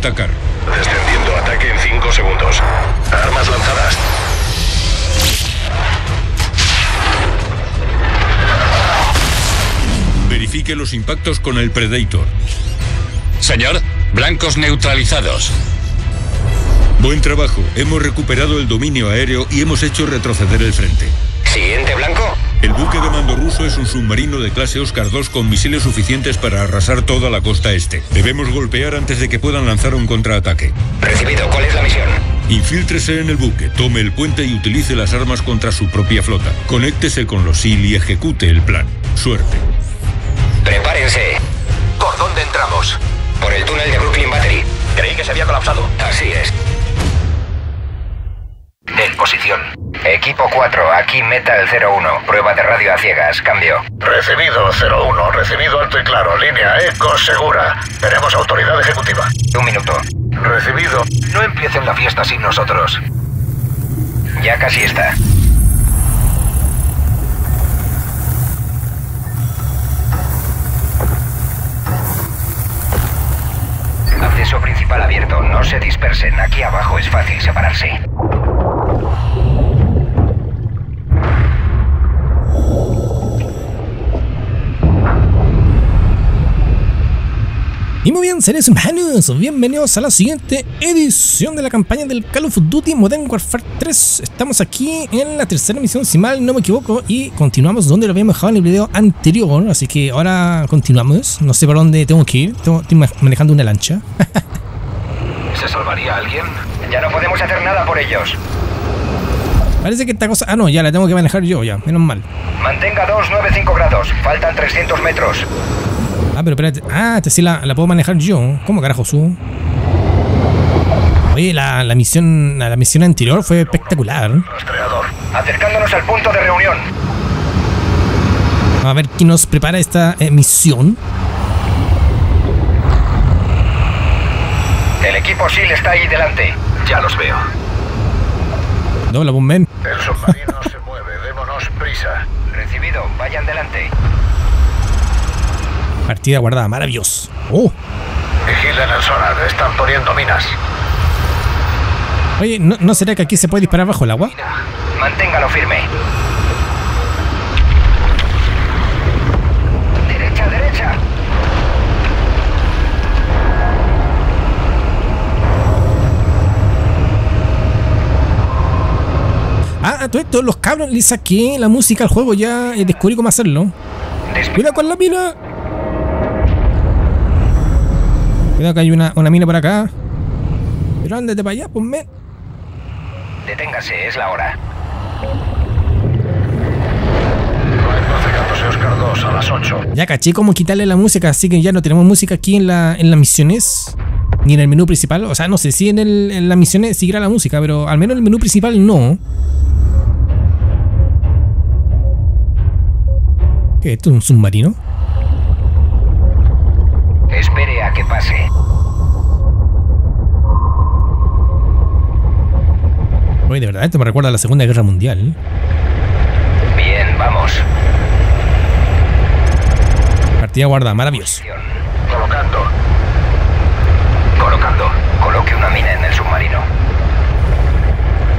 atacar. Descendiendo, ataque en 5 segundos. Armas lanzadas. Verifique los impactos con el Predator. Señor, blancos neutralizados. Buen trabajo. Hemos recuperado el dominio aéreo y hemos hecho retroceder el frente. Siguiente blanco. El buque de mando ruso es un submarino de clase Oscar II con misiles suficientes para arrasar toda la costa este. Debemos golpear antes de que puedan lanzar un contraataque. Recibido. ¿Cuál es la misión? Infíltrese en el buque, tome el puente y utilice las armas contra su propia flota. Conéctese con los SEAL y ejecute el plan. Suerte. Prepárense. ¿Por dónde entramos? Por el túnel de Brooklyn Battery. Creí que se había colapsado. Así es. En posición. Equipo 4, aquí Metal 01. Prueba de radio a ciegas. Cambio. Recibido 01, recibido alto y claro. Línea ECO segura. Tenemos autoridad ejecutiva. Un minuto. Recibido. No empiecen la fiesta sin nosotros. Ya casi está. Acceso principal abierto. No se dispersen. Aquí abajo es fácil separarse. Y muy bien, seres humanos, bienvenidos a la siguiente edición de la campaña del Call of Duty Modern Warfare 3. Estamos aquí en la tercera misión, si mal no me equivoco, y continuamos donde lo habíamos dejado en el video anterior. Así que ahora continuamos. No sé por dónde tengo que ir, estoy ma- manejando una lancha. ¿Se salvaría alguien? Ya no podemos hacer nada por ellos. Parece que esta cosa... Ah, no, ya la tengo que manejar yo, ya, menos mal. Mantenga 295 grados. Faltan 300 metros. Ah, pero espérate. Ah, esta sí la, la puedo manejar yo. ¿Cómo carajo subo? Oye, la, la misión la, misión anterior fue espectacular. Rastreador. Acercándonos al punto de reunión. A ver quién nos prepara esta eh, misión. El equipo SEAL está ahí delante. Ya los veo. Dobla, bomben. El submarino se mueve. Démonos prisa. Recibido. Vayan delante. Partida guardada, maravilloso. Oh, Vigilen el sonar. Están poniendo minas. oye, ¿no, ¿no será que aquí se puede disparar bajo el agua? Manténgalo firme. Derecha, derecha. Ah, todo esto, los cabros le saqué la música al juego, ya eh, descubrí cómo hacerlo. Cuidado con la mina. Cuidado que hay una, una mina por acá. Pero ándate para allá, pues men. Deténgase, es la hora. No hay traficándose Oscar 2 a las 8. Ya caché cómo quitarle la música, así que ya no tenemos música aquí en, la, en las misiones. Ni en el menú principal. O sea, no sé si en, el, en las misiones seguirá la música, pero al menos en el menú principal no. ¿Qué? ¿Esto es un submarino? Que pase. Oye, de verdad, esto me recuerda a la Segunda Guerra Mundial. Bien, vamos. Partida guarda, maravilloso. Colocando. Colocando. Coloque una mina en el submarino.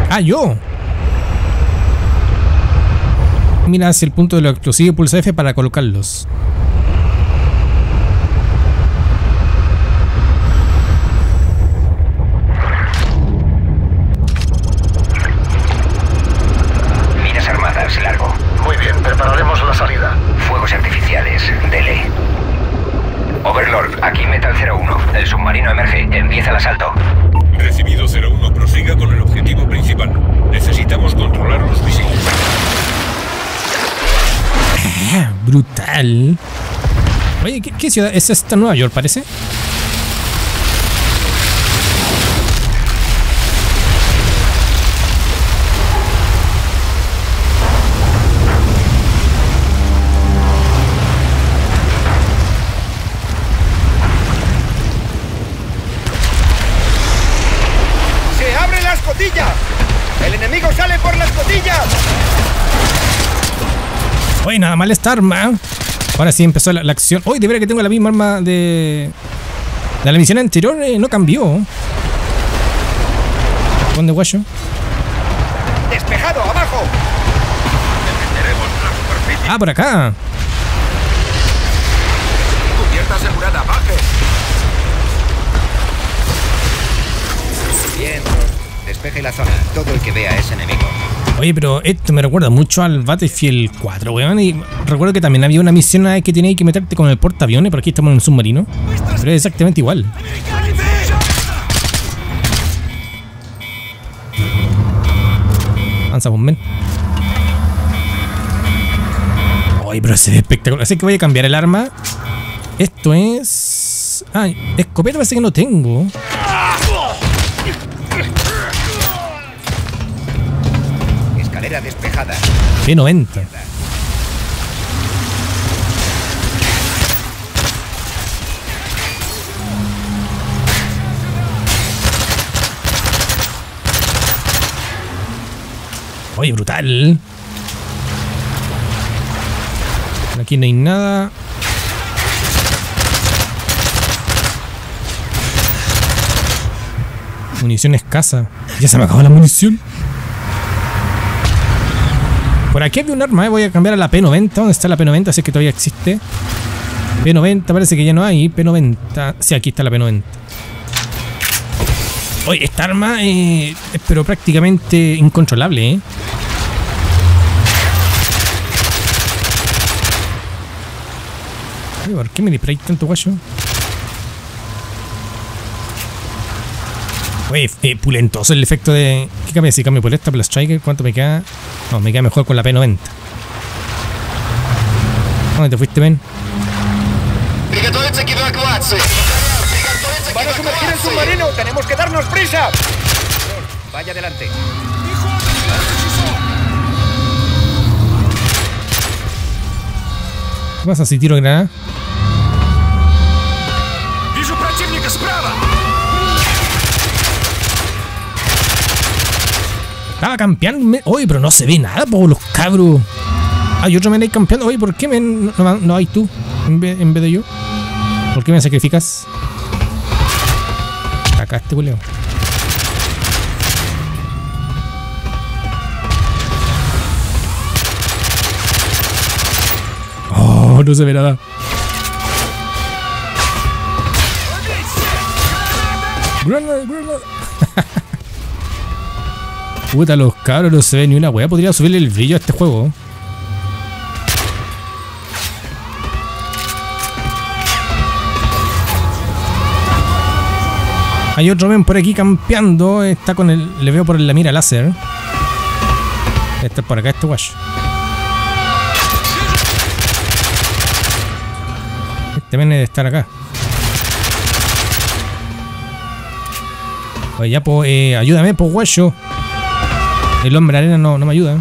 ¡Ah, yo! Mira hacia el punto de lo explosivo y pulsa F para colocarlos. Minas armadas, largo. Muy bien. Prepararemos la salida. Fuegos artificiales, dele. Overlord, aquí Metal 01. El submarino emerge. Empieza el asalto. Recibido 01, prosiga con el objetivo principal. Necesitamos controlar los misiles. Ah, brutal. Oye, ¿qué, qué ciudad? ¿Es esta Nueva York, parece? Mal esta arma. Ahora sí empezó la, la acción. Hoy de veras que tengo la misma arma de. De la misión anterior, eh, no cambió. ¿Dónde, guayo? ¡Despejado! ¡Abajo! Ah, por acá. Cubierta asegurada, baje. Bien, despeje la zona. Todo el que vea es enemigo. Oye, pero esto me recuerda mucho al Battlefield 4, weón. Y recuerdo que también había una misión que tenías que meterte con el portaaviones, por aquí estamos en un submarino. Pero es exactamente igual. Avanza, pues, men. Oye, pero se ve espectacular. Así que voy a cambiar el arma. Esto es. Ah, escopeta parece que no tengo. Escalera despejada. P90. Oye, brutal. Aquí no hay nada. Munición escasa. Ya se me acabó la munición. Por aquí había un arma, eh. voy a cambiar a la P90. ¿Dónde está la P90? Así que todavía existe. P90, parece que ya no hay. P90. Sí, aquí está la P90. Oye, esta arma eh, es pero prácticamente incontrolable, ¿eh? ¿por qué me dispray tanto guayo? Oye, eh, pulentoso el efecto de... ¿Qué cambia si cambio por esta, por la Striker? ¿Cuánto me queda? No, me queda mejor con la P90. ¿Dónde te fuiste, Ben? ¡Van a sumergir el submarino! ¡Tenemos que darnos prisa! Vaya adelante. ¿Qué pasa si tiro granada? Estaba campeando. Oye, pero no se ve nada, po, los cabros. Hay otro men ahí campeando. Oye, ¿por qué men no, no hay tú en vez, en vez de yo? ¿Por qué me sacrificas? Acá este culeo. Oh, no se ve nada. Granada, granada. Puta, los cabros no se ve ni una wea. Podría subirle el brillo a este juego. Hay otro men por aquí campeando. Está con el. Le veo por la mira láser. Este es por acá, este guacho. Este men debe estar acá. Oye, ya, pues, ayúdame, pues, guacho. El hombre arena no, no me ayuda.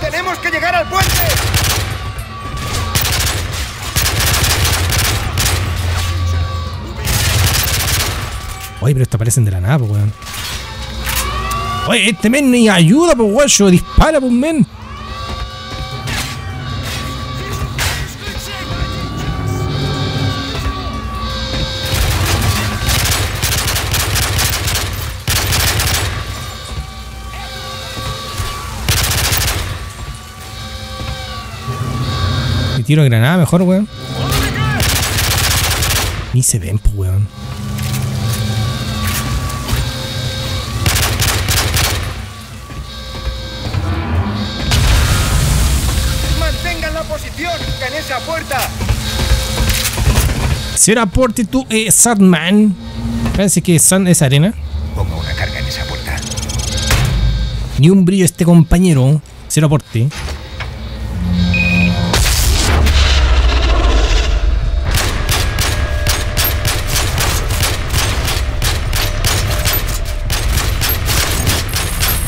¡Tenemos que llegar al puente! Oye, pero estos aparecen de la nada, pues, weón. Oye, este men ni ayuda, pues, guacho. Dispara, pues, men. Tiro de granada mejor, weón. Ni se ven, pues, weón. ¡Mantengan la posición! ¡En esa puerta! Será aporte tú, eh, Sandman. Parece que Sand es arena. Ponga una carga en esa puerta. Ni un brillo este compañero. Cero aporte.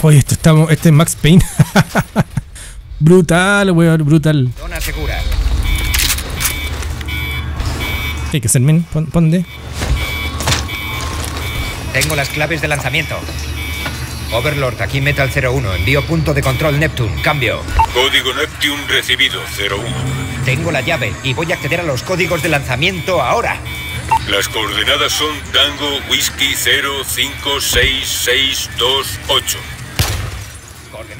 Oye, esto estamos. Este es Max Payne. brutal, weón, brutal. Zona segura. ¿Qué hay que hacer, men? Pon, pon de. Tengo las claves de lanzamiento. Overlord, aquí Metal 01. Envío punto de control Neptune. Cambio. Código Neptune recibido 01. Tengo la llave y voy a acceder a los códigos de lanzamiento ahora. Las coordenadas son Tango Whisky 056628.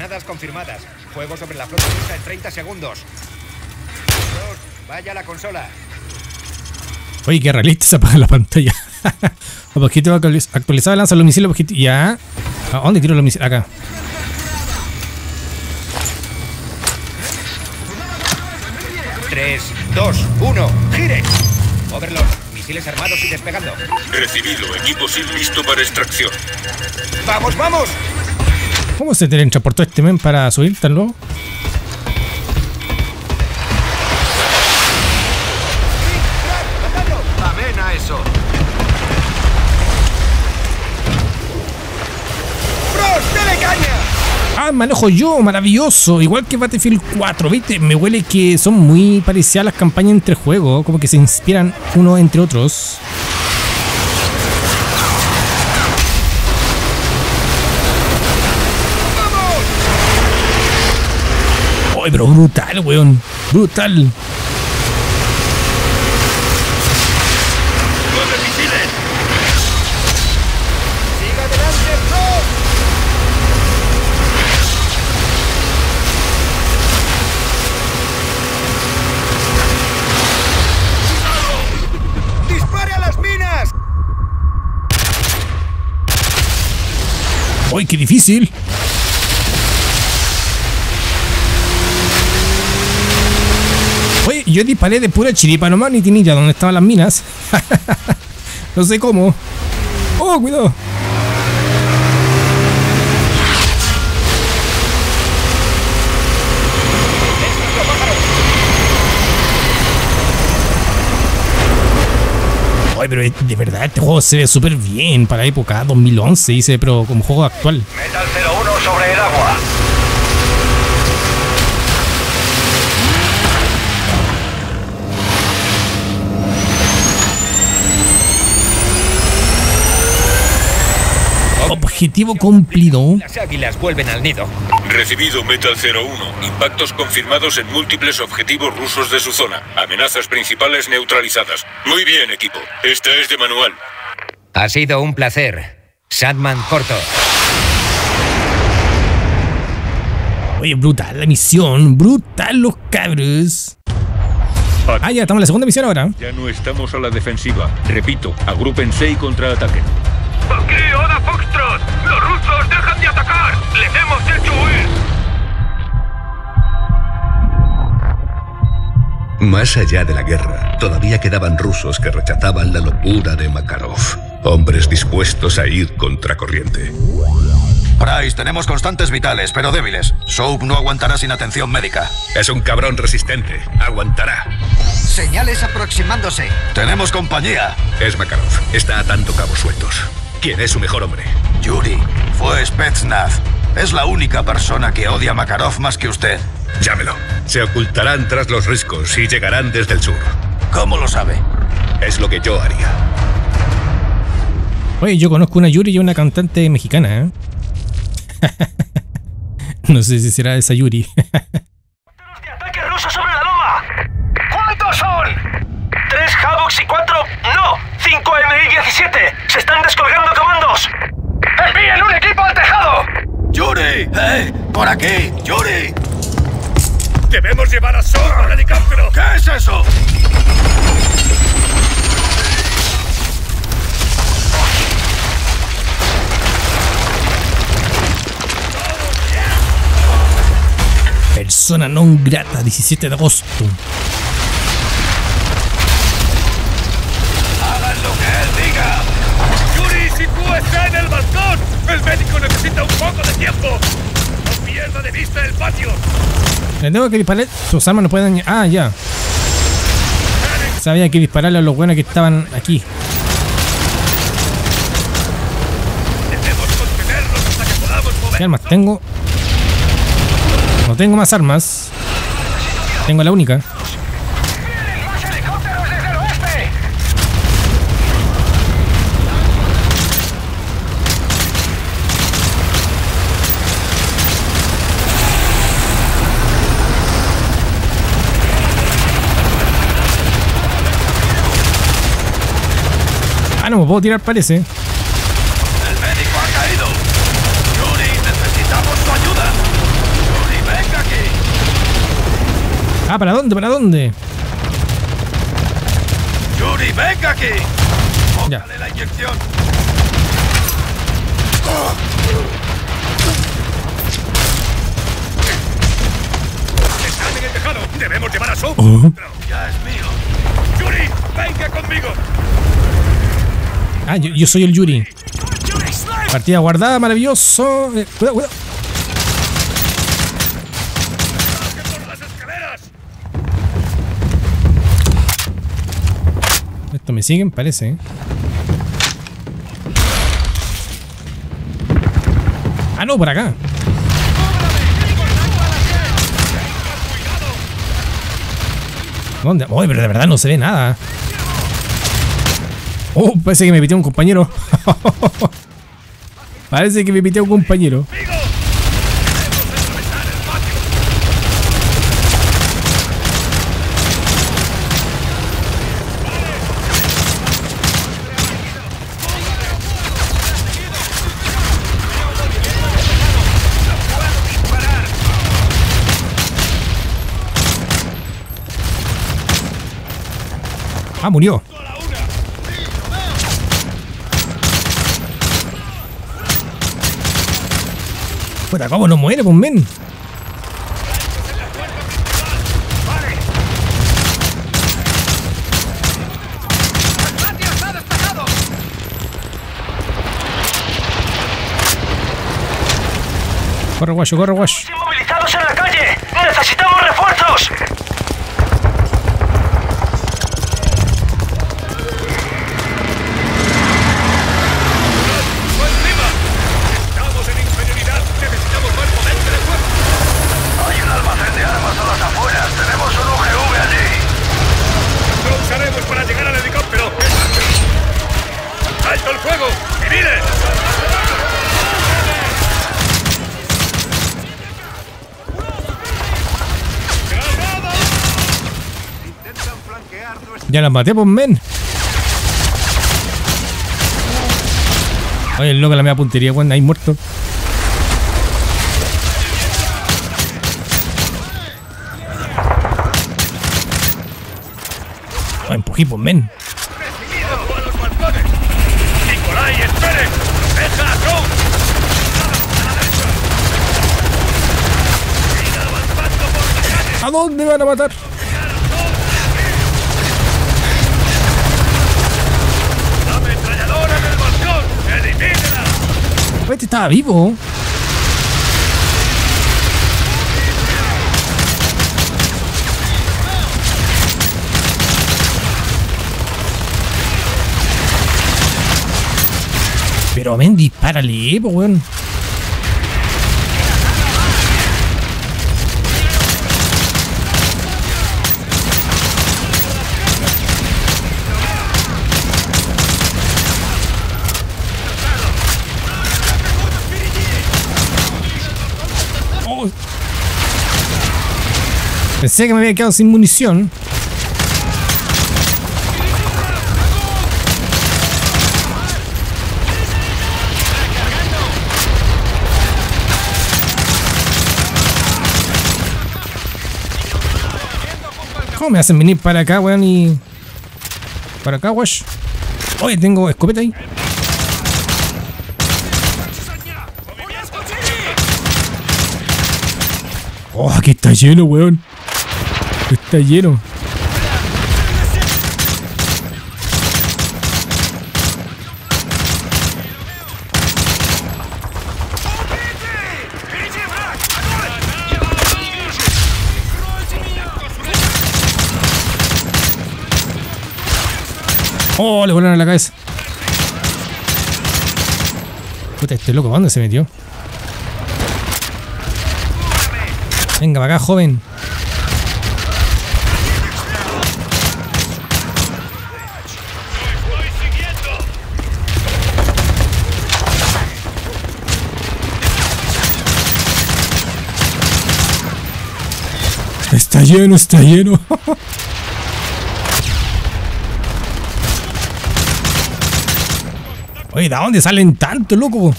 Coordenadas confirmadas. Fuego sobre la flota rusa en 30 segundos. Dos, vaya a la consola. Oye, qué realista se apaga la pantalla. objetivo actualiz- actualizado, lanza los misiles objetivo. Ya. ¿A dónde tiro los misiles? Acá. Tres, dos, uno, gire. Overlord, misiles armados y despegando. Recibido. Equipo SID listo para extracción. ¡Vamos, vamos! ¿Cómo se teletransportó este men para subir tan luego? Ah, manejo yo, maravilloso. Igual que Battlefield 4, ¿viste? Me huele que son muy parecidas las campañas entre juegos, como que se inspiran uno entre otros. ¡Ay, pero brutal, weón! ¡Brutal! ¡Siga adelante, Frost! ¡Dispare a las minas! ¡Ay, qué difícil! Yo disparé de pura chiripa nomás, ni tinilla donde estaban las minas. no sé cómo. ¡Oh, cuidado! Ay, pero de verdad este juego se ve súper bien para la época 2011, dice, pero como juego actual. Metal 01 Objetivo cumplido. Las águilas vuelven al nido. Recibido Metal 01. Impactos confirmados en múltiples objetivos rusos de su zona. Amenazas principales neutralizadas. Muy bien, equipo. Esta es de manual. Ha sido un placer. Sandman corto. Oye, brutal la misión, brutal los cabros. Ah, ya estamos en la segunda misión ahora. Ya no estamos a la defensiva. Repito, agrúpense y contraataquen. Les hemos hecho huir. Más allá de la guerra, todavía quedaban rusos que rechazaban la locura de Makarov. Hombres dispuestos a ir contracorriente. Price, tenemos constantes vitales, pero débiles. Soap no aguantará sin atención médica. Es un cabrón resistente. Aguantará. Señales aproximándose. Tenemos compañía. Es Makarov. Está atando cabos sueltos. ¿Quién es su mejor hombre? Yuri, fue Spetsnaz. Es la única persona que odia a Makarov más que usted. Llámelo. Se ocultarán tras los riscos y llegarán desde el sur. ¿Cómo lo sabe? Es lo que yo haría. Oye, yo conozco una Yuri y una cantante mexicana, ¿eh? no sé si será esa Yuri. de ataque ruso sobre la loma. ¿Cuántos son? ¿Tres Havocs y cuatro? No, cinco MI-17. Se están descolgando comandos. ¡Envíen un equipo al tejado! ¡Yuri! ¡Eh! ¡Por aquí! ¡Yuri! Debemos llevar a Sol al helicóptero. ¿Qué es eso? Persona non grata, 17 de agosto. Necesita un poco de tiempo. No pierda de vista el patio. Le tengo que disparar. Sus armas no pueden dañar. Ah, ya. Sabía que dispararle a los buenos que estaban aquí. ¿Qué armas tengo? No tengo más armas. Tengo la única. ¡Más helicópteros desde el oeste! No me puedo tirar, parece. El médico ha caído. Yuri, necesitamos tu ayuda. Yuri, venga aquí. Ah, ¿para dónde? ¿Para dónde? Yuri, venga aquí. Ya. La inyección. ¡Están en el tejado! ¡Debemos llevar a Soap! Oh. Ya es mío. ¡Yuri! ¡Venga conmigo! Ah, yo, soy el Yuri. Partida guardada, maravilloso. Eh, cuidado, cuidado. Esto me siguen, parece. ¿eh? Ah, no, por acá. ¿Dónde? Uy, pero de verdad no se ve nada. Oh, parece que me pitió un compañero. parece que me pitió un compañero. Ah, murió. Puta, ¿cómo no muere, pues, men? Corre, guayo, corre, guayo. ¡Inmovilizados en la calle! ¡Necesitamos refuerzos! El fuego! ¡Civiles! Ya las maté, pues, men. Oye, el loco la media puntería, weón, ahí muerto. Empujé, pues, men. ¡Ojo a los balcones! ¡Nicolai, espere! ¡Deja a Joe! ¡Siga avanzando por la calle! ¿A dónde van a matar? ¡La. Este estaba vivo. Pero, men, dispárale, weón. Pensé que me había quedado sin munición. ¿Cómo me hacen venir para acá, weón? Y. Para acá, wash. Oye, tengo escopeta ahí. Oh, aquí está lleno, weón. Está lleno. Oh, le volaron a la cabeza. Puta, este loco, ¿para dónde se metió? Venga, para acá, joven. Está lleno, está lleno. Oye, ¿de dónde salen tanto, loco?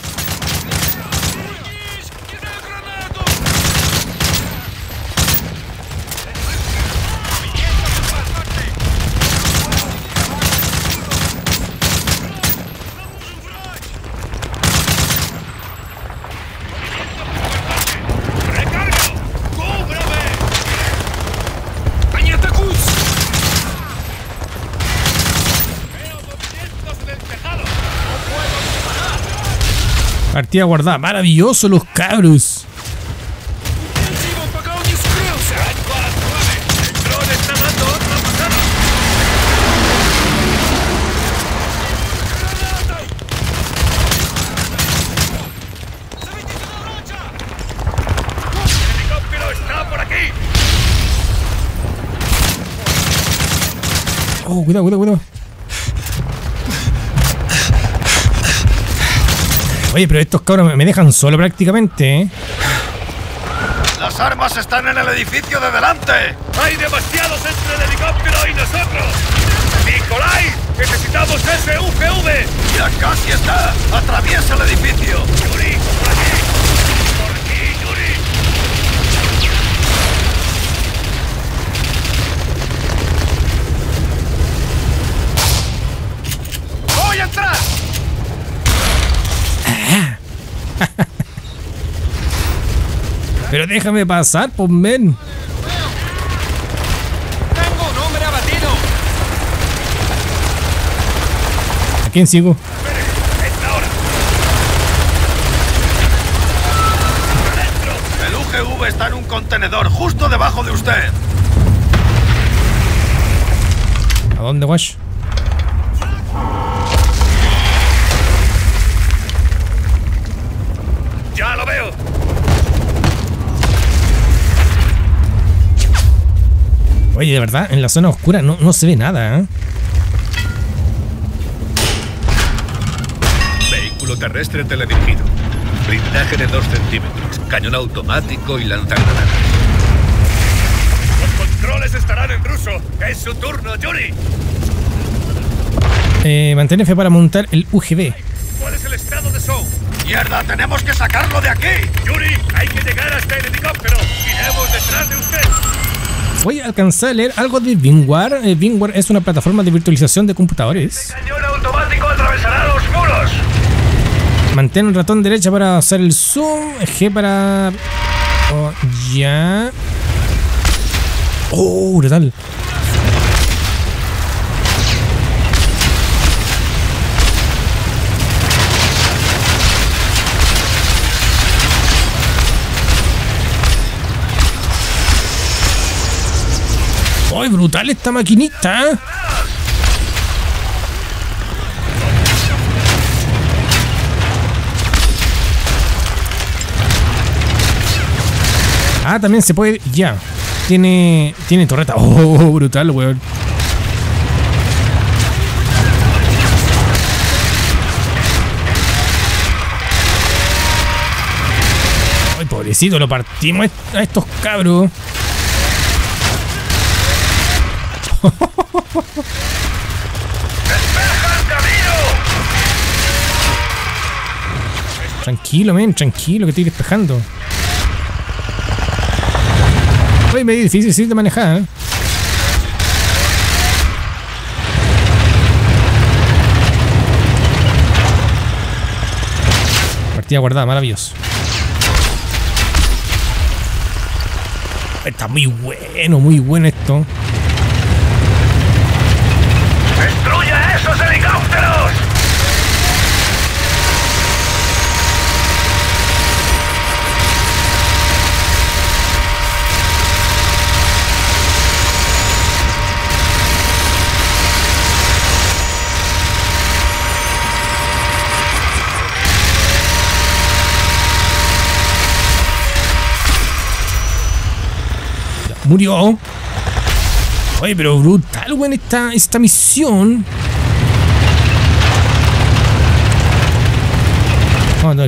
Partida guardada. Maravilloso los cabros. Oh, cuidado, cuidado, cuidado. Oye, pero estos cabros me dejan solo prácticamente, ¿eh? Las armas están en el edificio de delante. Hay demasiados entre el helicóptero y nosotros. Nicolai, necesitamos ese UGV. Ya casi está. Atraviesa Pero déjame pasar, pues men. Tengo un hombre abatido. ¿A quién sigo? El UGV está en un contenedor justo debajo de usted. ¿A dónde, Wash? De verdad, en la zona oscura no, no se ve nada, ¿eh? Vehículo terrestre teledirigido. Blindaje de 2 centímetros. Cañón automático y lanzagranadas. Los controles estarán en ruso. Es su turno, Yuri. Eh, mantén F para montar el UGB. ¿Cuál es el estado de Sou? ¡Mierda! ¡Tenemos que sacarlo de aquí! Yuri, hay que llegar hasta el helicóptero. Iremos detrás de usted. Voy a alcanzar a leer algo de VMware. Eh, VMware es una plataforma de virtualización de computadores. Cañón automático atravesará los muros. Mantén el ratón derecha para hacer el zoom. G para... Oh, ya. Oh, brutal. ¡Ay, brutal esta maquinita! ¿eh? Ah, también se puede. Ya. Tiene. Tiene torreta. Oh, brutal, weón. Ay, pobrecito, lo partimos a estos cabros. Tranquilo, men, tranquilo, que estoy despejando. Oye, medio difícil sí de manejar, ¿eh? Partida guardada, maravilloso. Está muy bueno, muy bueno esto. Murió. Oye, pero brutal, weón, esta, esta misión.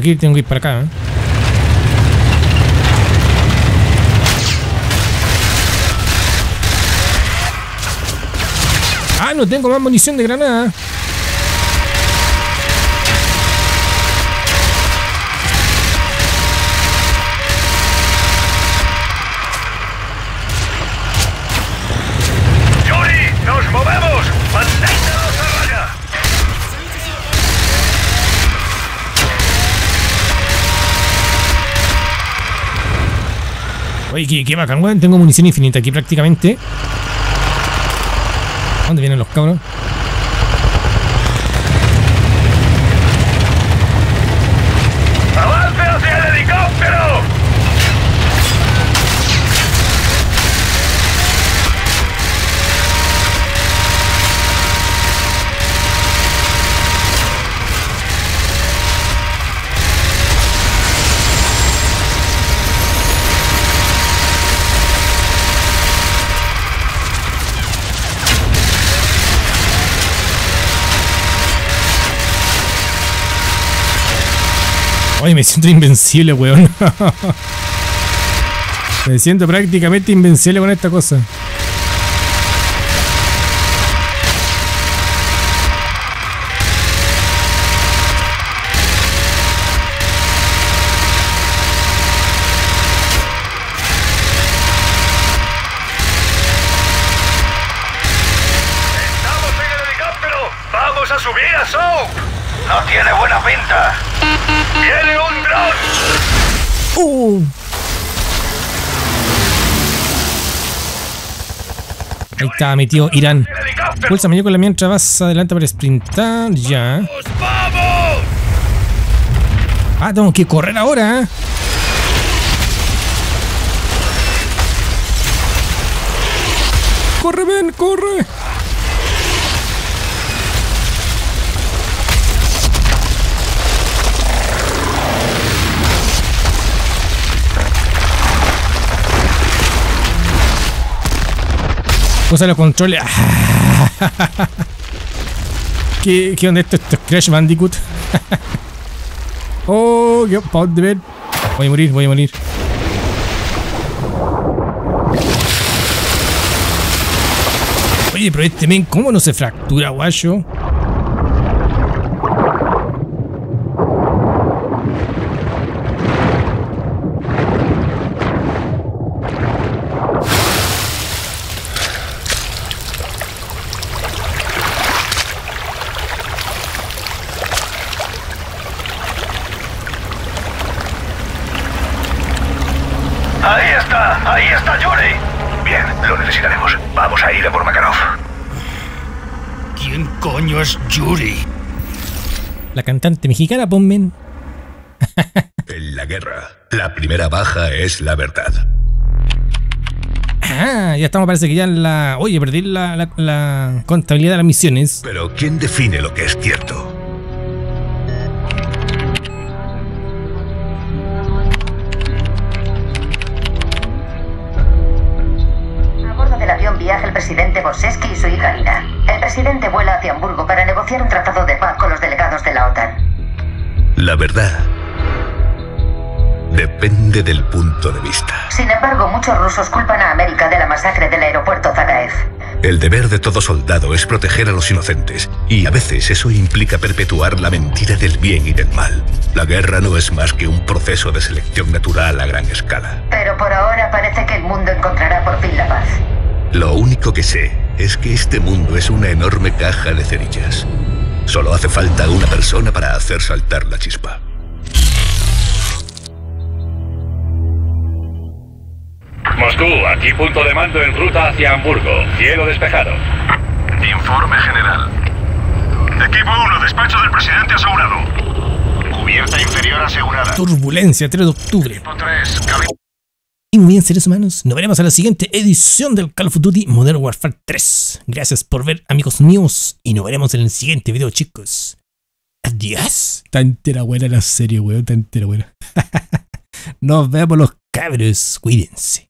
Que ir, tengo que ir para acá. ¿eh? Ah, no tengo más munición de granada. Oye, qué, qué bacán, weón. Tengo munición infinita aquí prácticamente. ¿Dónde vienen los cabros? Oye, me siento invencible, weón. me siento prácticamente invencible con esta cosa. ¡Estamos en el helicóptero! ¡Vamos a subir a Soap! ¡No tiene buena pinta! ¡Viene un dron! ¡Uh! Ahí está mi tío Irán. Pulsa medio con la mientras vas adelante para sprintar. Ya. ¡Vamos! Ah, tengo que correr ahora. ¿eh? Corre, ven, corre. Usa los controles. ¿Qué, qué onda esto? Esto es Crash Bandicoot. oh, qué pa' dónde ver. Voy a morir, voy a morir. Oye, pero este men, ¿cómo no se fractura, guayo? ¡Ahí está! ¡Ahí está Yuri! Bien, lo necesitaremos. Vamos a ir a por Makarov. ¿Quién coño es Yuri? La cantante mexicana, ponmen. En la guerra, la primera baja es la verdad. Ah, ya estamos, parece que ya en la. Oye, perdí la, la- la contabilidad de las misiones. Pero ¿quién define lo que es cierto? El presidente vuela hacia Hamburgo para negociar un tratado de paz con los delegados de la OTAN. La verdad depende del punto de vista. Sin embargo, muchos rusos culpan a América de la masacre del aeropuerto Zagaev. El deber de todo soldado es proteger a los inocentes, y a veces eso implica perpetuar la mentira del bien y del mal. La guerra no es más que un proceso de selección natural a gran escala. Pero por ahora parece que el mundo encontrará por fin la paz. Lo único que sé es que este mundo es una enorme caja de cerillas. Solo hace falta una persona para hacer saltar la chispa. Moscú, aquí punto de mando en ruta hacia Hamburgo. Cielo despejado. Informe general. Equipo 1, despacho del presidente asegurado. Cubierta inferior asegurada. Turbulencia, 3 de octubre. Equipo 3, cabina. Y muy bien, seres humanos, nos veremos a la siguiente edición del Call of Duty Modern Warfare 3. Gracias por ver, amigos míos, y nos veremos en el siguiente video, chicos. Adiós. Tan entera buena la serie, weón, tan entera buena. nos vemos los cabros, cuídense.